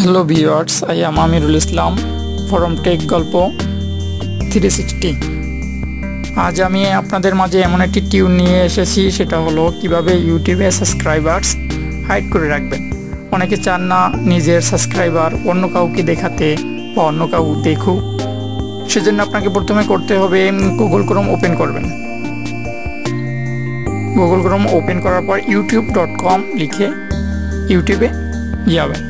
Hello viewers I am Amirul Islam from tech Golpo three sixty আজ আমি আপনাদের মাঝে এমন একটি টিউন নিয়ে এসেছি, সেটা হলো কীভাবে ইউটিউবে সাবস্ক্রাইবার্স হাইড করে রাখবেন। অনেকে চান না নিজের সাবস্ক্রাইবার অন্য কাউকে দেখাতে বা অন্য কাউ দেখুক। সেজন্য আপনাকে প্রথমে করতে হবে গুগল ক্রোম ওপেন করবেন। গুগল ক্রোম ওপেন করার পর ইউটিউব ডট কম লিখে ইউটিউবে যাবেন।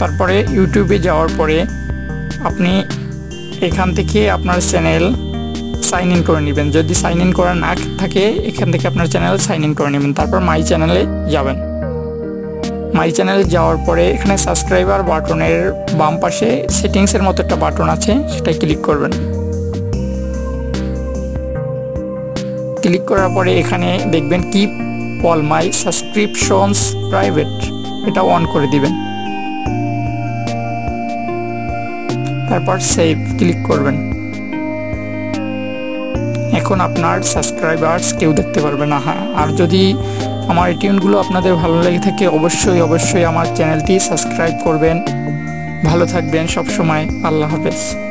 তারপরে ইউটিউবে যাওয়ার পরে আপনি এখান থেকে আপনার চ্যানেল সাইন ইন করে নেবেন। যদি সাইন ইন করা না থাকে, এখান থেকে আপনার চ্যানেল সাইন ইন করে নেবেন। তারপর মাই চ্যানেলে যাবেন। মাই চ্যানেলে যাওয়ার পরে এখানে সাবস্ক্রাইবার বাটনের বাম পাশে সেটিংসের মতো একটা বাটন আছে সেটা ক্লিক করবেন। ক্লিক করার পরে এখানে দেখবেন keep all my subscriptions private এটা অন করে দিবেন। তারপর সেভ ক্লিক করবেন। এখন আপনার সাবস্ক্রাইবার্স কেউ দেখতে পারবে না হ্যাঁ। আর যদি আমার এই টিউনগুলো আপনাদের ভালো লেগে থাকে, অবশ্যই অবশ্যই আমার চ্যানেলটি সাবস্ক্রাইব করবেন। ভালো থাকবেন সবসময়। আল্লাহ হাফেজ।